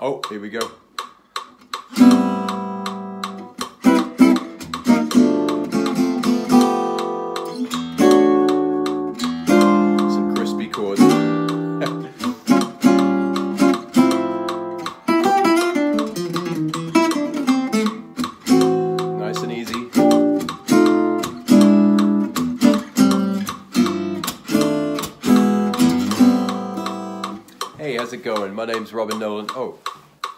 Oh, here we go. Name's Robin Nolan. Oh,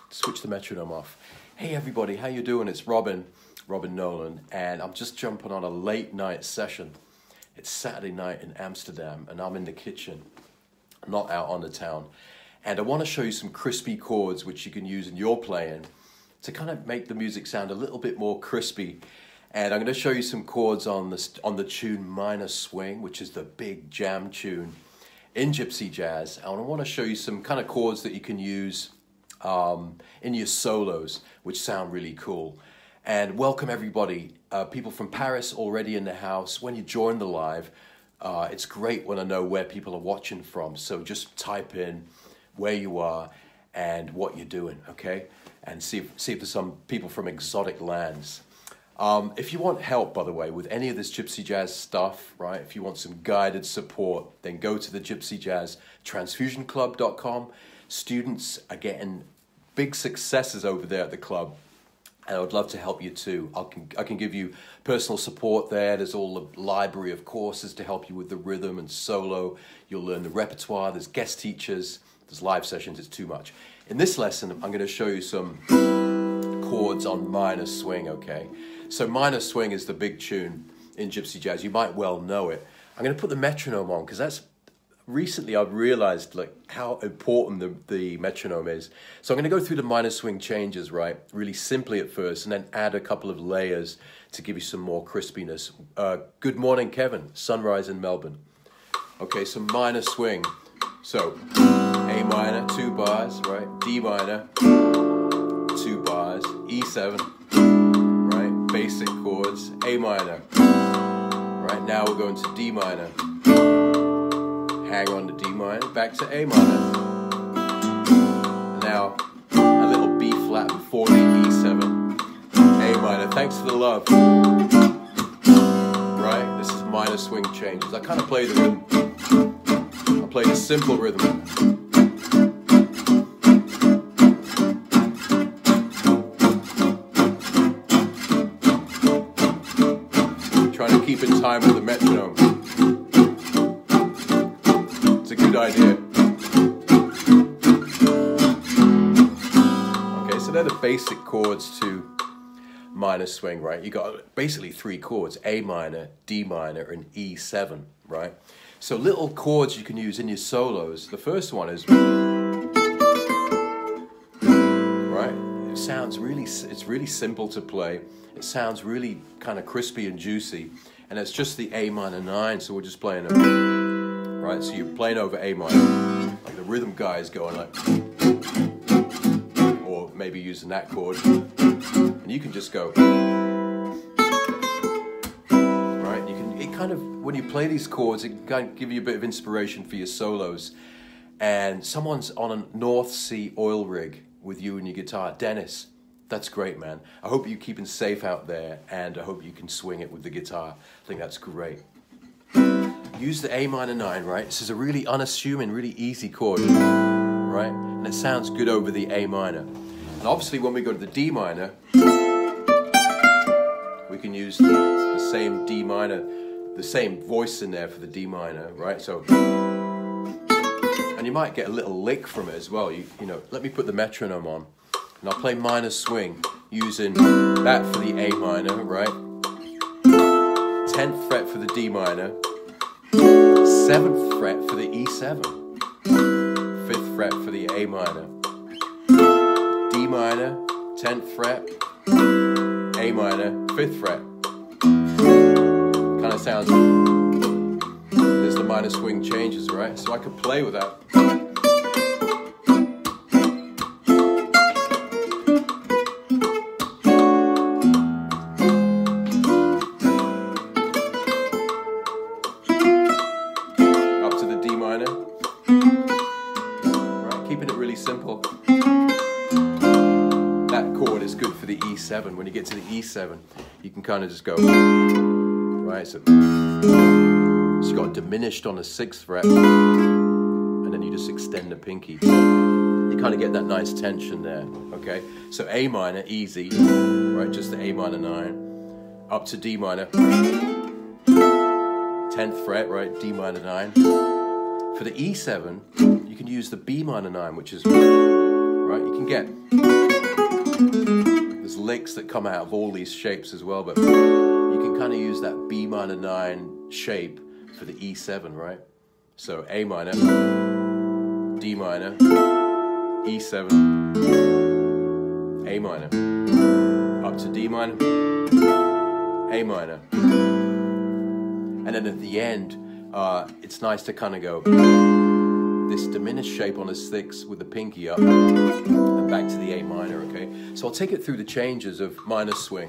switch the metronome off. Hey everybody, how you doing? It's Robin, Robin Nolan, and I'm just jumping on a late night session. It's Saturday night in Amsterdam, and I'm in the kitchen, not out on the town. And I want to show you some crispy chords which you can use in your playing to kind of make the music sound a little bit more crispy. And I'm going to show you some chords on the on the tune Minor Swing, which is the big jam tune in gypsy jazz. And I want to show you some kind of chords that you can use um, in your solos, which sound really cool. And welcome everybody, uh, people from Paris already in the house. When you join the live, uh, it's great when I know where people are watching from. So just type in where you are and what you're doing, okay? And see if, see if there's some people from exotic lands. Um, if you want help, by the way, with any of this Gypsy Jazz stuff, right, if you want some guided support, then go to the Gypsy Jazz Transfusionclub.com. Students are getting big successes over there at the club, and I would love to help you too. I can, I can give you personal support there. There's all the library of courses to help you with the rhythm and solo. You'll learn the repertoire, there's guest teachers, there's live sessions, it's too much. In this lesson, I'm going to show you some chords on minor swing, okay? So minor swing is the big tune in gypsy jazz. You might well know it. I'm going to put the metronome on because that's recently I've realized like how important the, the metronome is. So I'm going to go through the minor swing changes, right? Really simply at first and then add a couple of layers to give you some more crispiness. Uh, good morning, Kevin. Sunrise in Melbourne. Okay, so minor swing. So A minor, two bars, right? D minor, two bars, E7, basic chords, A minor. Right now we're going to D minor. Hang on to D minor, back to A minor. Now a little B flat before the E7. A minor, thanks for the love. Right, this is minor swing changes. I kind of play the rhythm. I play the simple rhythm. Keep in time with the metronome. It's a good idea. Okay, so they're the basic chords to minor swing, right? You got basically three chords, A minor, D minor, and E7, right? So little chords you can use in your solos. The first one is right? It sounds really it's really simple to play. It sounds really kind of crispy and juicy and it's just the A minor 9, so we're just playing a, right, so you're playing over A minor, like the rhythm guy is going like, or maybe using that chord, and you can just go, right, you can, it kind of, when you play these chords, it can kind of give you a bit of inspiration for your solos, and someone's on a North Sea oil rig with you and your guitar, Dennis, that's great, man. I hope you're keeping safe out there, and I hope you can swing it with the guitar. I think that's great. Use the A minor 9, right? This is a really unassuming, really easy chord, right? And it sounds good over the A minor. And obviously when we go to the D minor, we can use the same D minor, the same voice in there for the D minor, right? So, and you might get a little lick from it as well. You, you know, let me put the metronome on. And I'll play minor swing using that for the A minor, right? 10th fret for the D minor, 7th fret for the E7, 5th fret for the A minor, D minor, 10th fret, A minor, 5th fret. Kind of sounds, there's the minor swing changes, right? So I could play with that. E7, you can kind of just go, right? So, so you got diminished on the sixth fret, and then you just extend the pinky. You kind of get that nice tension there, okay? So A minor, easy, right? Just the A minor nine, up to D minor, 10th fret, right? D minor nine. For the E7, you can use the B minor nine, which is, right? You can get licks that come out of all these shapes as well, but you can kind of use that B minor 9 shape for the E7, right? So A minor, D minor, E7, A minor, up to D minor, A minor. And then at the end, uh, it's nice to kind of go this diminished shape on a six with the pinky up and back to the A minor, okay? So I'll take it through the changes of minor swing,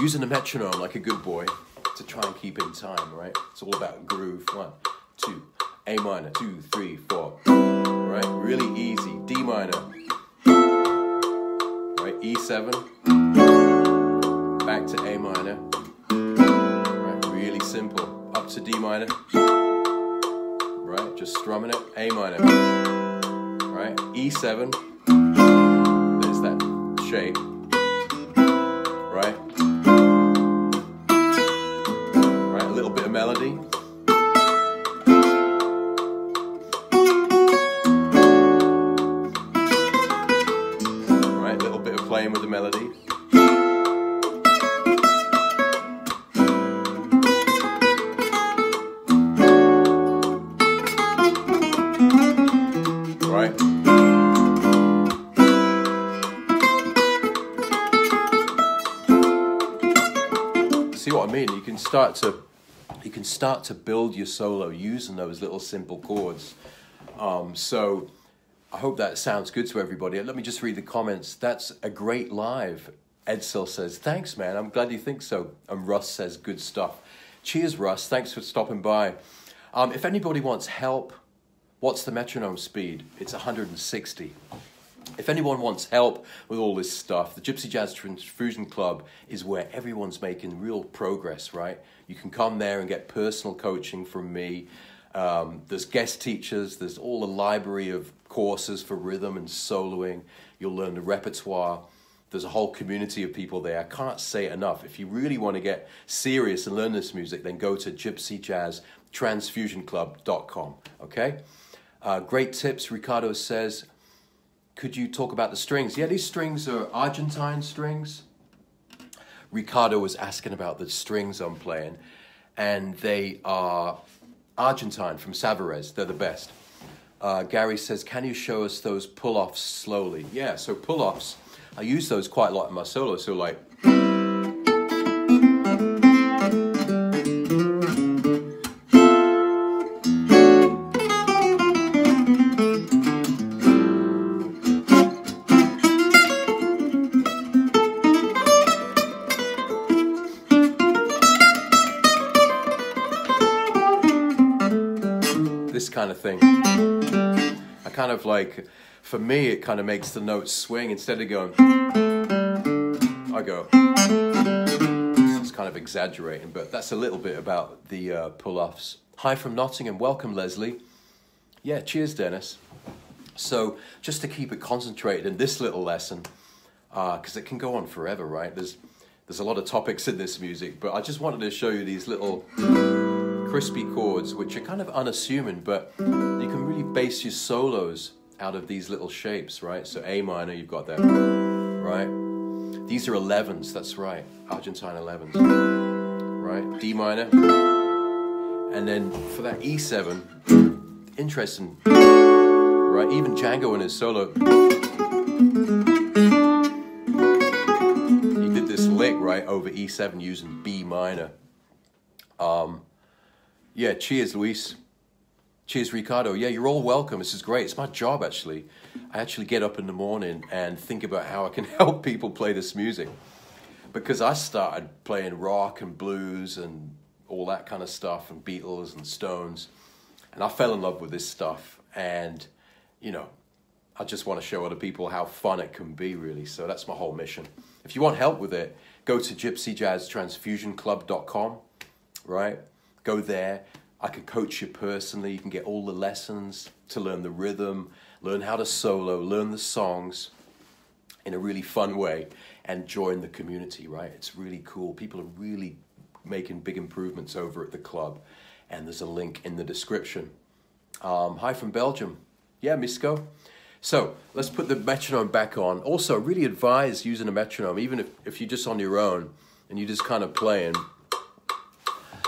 using the metronome like a good boy to try and keep in time, right? It's all about groove. One, two, A minor, two, three, four. Right? Really easy. D minor. Right? E7. Back to A minor. Right? Really simple. Up to D minor right? Just strumming it, A minor, right? E7, there's that shape, right? Right, a little bit of melody. Can start to you can start to build your solo using those little simple chords. Um, so I hope that sounds good to everybody. Let me just read the comments. That's a great live. Edsel says, thanks, man. I'm glad you think so. And Russ says, good stuff. Cheers, Russ. Thanks for stopping by. Um, if anybody wants help, what's the metronome speed? It's 160. If anyone wants help with all this stuff, the Gypsy Jazz Transfusion Club is where everyone's making real progress, right? You can come there and get personal coaching from me. Um, there's guest teachers, there's all the library of courses for rhythm and soloing. You'll learn the repertoire. There's a whole community of people there. I can't say enough. If you really want to get serious and learn this music, then go to gypsyjazztransfusionclub.com, okay? Uh, great tips, Ricardo says could you talk about the strings? Yeah, these strings are Argentine strings. Ricardo was asking about the strings I'm playing, and they are Argentine from Savarez. They're the best. Uh, Gary says, Can you show us those pull offs slowly? Yeah, so pull offs, I use those quite a lot in my solo. So, like, thing. I kind of like, for me, it kind of makes the notes swing instead of going, I go. It's kind of exaggerating, but that's a little bit about the uh, pull offs. Hi from Nottingham. Welcome, Leslie. Yeah, cheers, Dennis. So, just to keep it concentrated in this little lesson, because uh, it can go on forever, right? There's there's a lot of topics in this music, but I just wanted to show you these little crispy chords, which are kind of unassuming, but you can really base your solos out of these little shapes, right? So A minor, you've got that, right? These are 11s, that's right, Argentine 11s, right? D minor, and then for that E7, interesting, right? Even Django in his solo, he did this lick, right, over E7 using B minor. Um, yeah, cheers, Luis. Cheers, Ricardo. Yeah, you're all welcome. This is great. It's my job, actually. I actually get up in the morning and think about how I can help people play this music. Because I started playing rock and blues and all that kind of stuff, and Beatles and Stones. And I fell in love with this stuff. And, you know, I just want to show other people how fun it can be, really. So that's my whole mission. If you want help with it, go to gypsyjazztransfusionclub.com, right? Go there. I can coach you personally. You can get all the lessons to learn the rhythm, learn how to solo, learn the songs in a really fun way, and join the community, right? It's really cool. People are really making big improvements over at the club, and there's a link in the description. Um, hi from Belgium. Yeah, Misco. So let's put the metronome back on. Also, really advise using a metronome, even if, if you're just on your own and you're just kind of playing.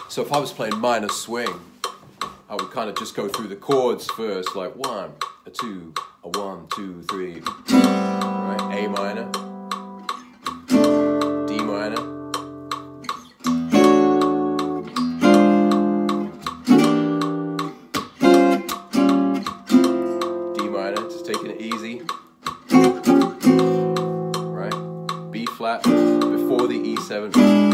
So if I was playing minor swing, I would kind of just go through the chords first, like one, a two, a one, two, three. Right, A minor, D minor. D minor, just taking it easy. Right, B flat before the E7.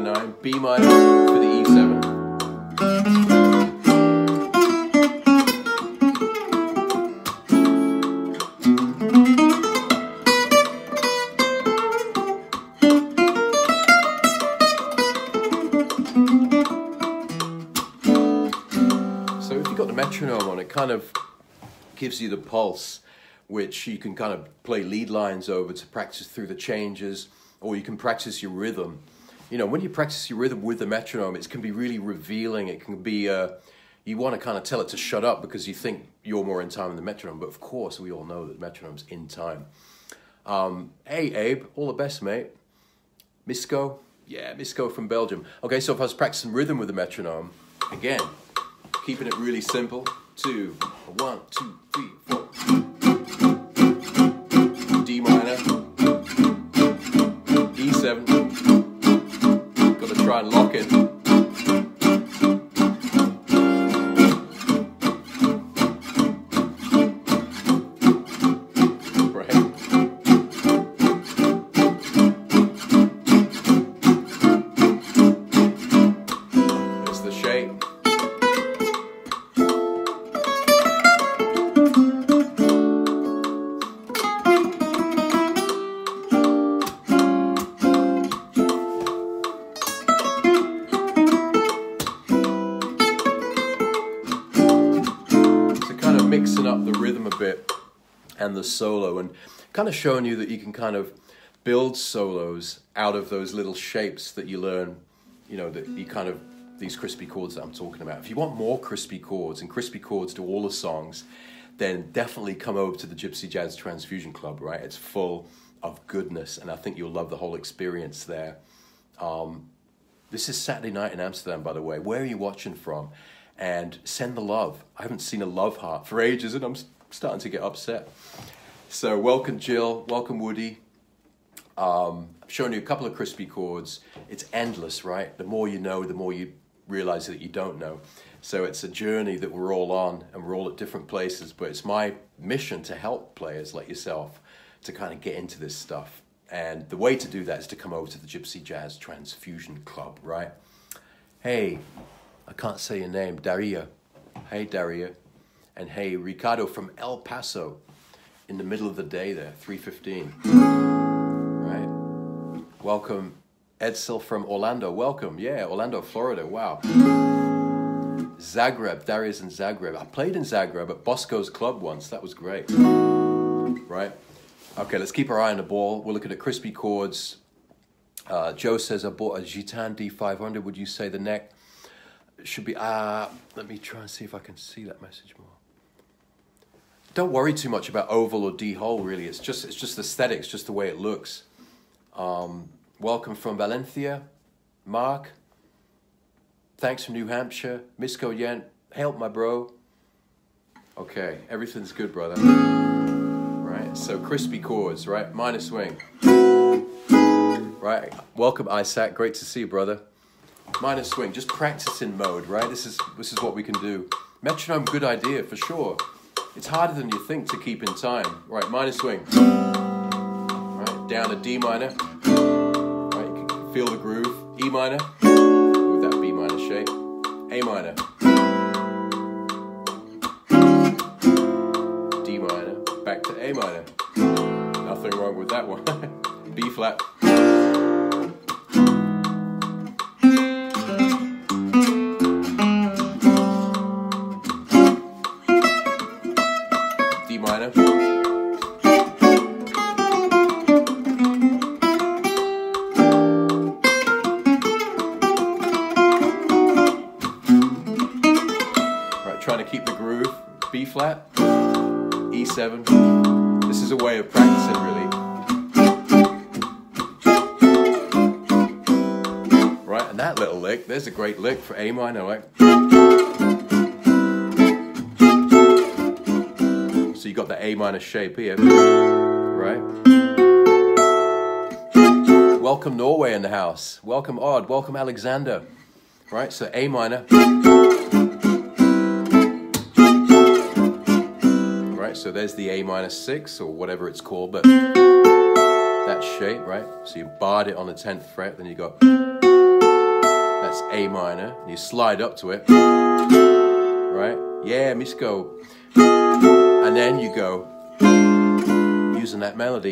Minor 9, B minor for the E E7. So if you've got the metronome on, it kind of gives you the pulse, which you can kind of play lead lines over to practice through the changes, or you can practice your rhythm. You know, when you practice your rhythm with the metronome, it can be really revealing. It can be, uh, you want to kind of tell it to shut up because you think you're more in time than the metronome. But of course, we all know that the metronome's in time. Um, hey, Abe, all the best, mate. Misco? Yeah, Misco from Belgium. Okay, so if I was practicing rhythm with the metronome, again, keeping it really simple. Two, one, two, three, four. The solo and kind of showing you that you can kind of build solos out of those little shapes that you learn, you know, that you kind of these crispy chords that I'm talking about. If you want more crispy chords and crispy chords to all the songs, then definitely come over to the Gypsy Jazz Transfusion Club, right? It's full of goodness and I think you'll love the whole experience there. Um, this is Saturday night in Amsterdam, by the way. Where are you watching from? And send the love. I haven't seen a love heart for ages, and I'm starting to get upset. So, welcome, Jill. Welcome, Woody. Um, I've shown you a couple of crispy chords. It's endless, right? The more you know, the more you realize that you don't know. So, it's a journey that we're all on, and we're all at different places. But it's my mission to help players like yourself to kind of get into this stuff. And the way to do that is to come over to the Gypsy Jazz Transfusion Club, right? Hey, I can't say your name, Daria. Hey, Daria. And hey, Ricardo from El Paso in the middle of the day there, 3.15. Right? Welcome, Edsel from Orlando. Welcome. Yeah, Orlando, Florida. Wow. Zagreb. Daria's in Zagreb. I played in Zagreb at Bosco's Club once. That was great. Right? Okay, let's keep our eye on the ball. We're looking at crispy chords. Uh, Joe says, I bought a Gitane D500. Would you say the neck should be... Uh, let me try and see if I can see that message more. Don't worry too much about oval or D hole, really. It's just, it's just aesthetics, just the way it looks. Um, welcome from Valencia, Mark. Thanks from New Hampshire. Misco Yen, help my bro. Okay, everything's good, brother. Right, so crispy chords, right? Minor swing. Right, welcome Isaac, great to see you, brother. Minor swing, just practicing mode, right? This is this is what we can do. Metronome, good idea for sure. It's harder than you think to keep in time. Right, minor swing. Right, down to D minor. Right, you can feel the groove. E minor with that B minor shape. A minor. D minor, back to A minor. Nothing wrong with that one. B flat. Great lick for A minor, like. So you got the A minor shape here, right? Welcome Norway in the house. Welcome Odd. Welcome Alexander. Right, so A minor. Right, so there's the A minor six or whatever it's called, but that shape, right? So you barred it on the 10th fret, then you got that's A minor, and you slide up to it, right? Yeah, Misko. And then you go using that melody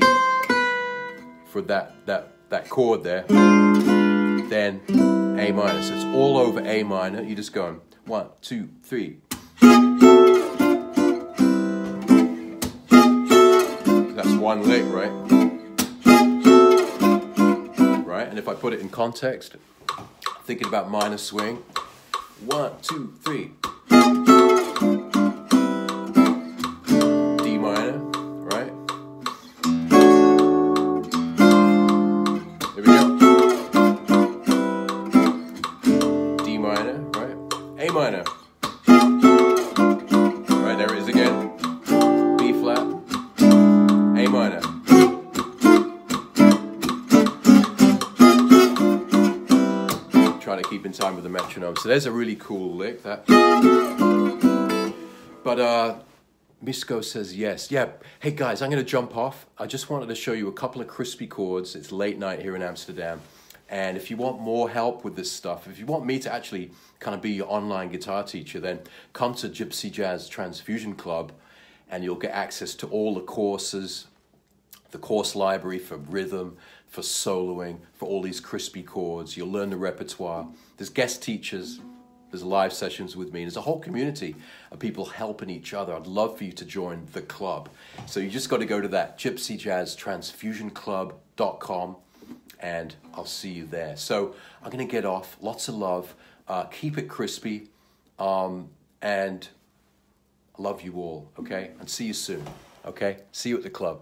for that that that chord there. Then A minor. So it's all over A minor. You're just going one, two, three. That's one lick, right? Right? And if I put it in context, thinking about minor swing, one, two, three. D minor, right? There we go. D minor, right? A minor. The metronome. So there's a really cool lick that. But uh Misko says yes. Yeah. Hey guys, I'm to jump off. I just wanted to show you a couple of crispy chords. It's late night here in Amsterdam. And if you want more help with this stuff, if you want me to actually kind of be your online guitar teacher, then come to Gypsy Jazz Transfusion Club and you'll get access to all the courses, the course library for rhythm, for soloing, for all these crispy chords. You'll learn the repertoire. There's guest teachers, there's live sessions with me. There's a whole community of people helping each other. I'd love for you to join the club. So you just got to go to that gypsyjazztransfusionclub.com and I'll see you there. So I'm going to get off. Lots of love. Uh, keep it crispy. Um, and love you all, okay? And see you soon, okay? See you at the club.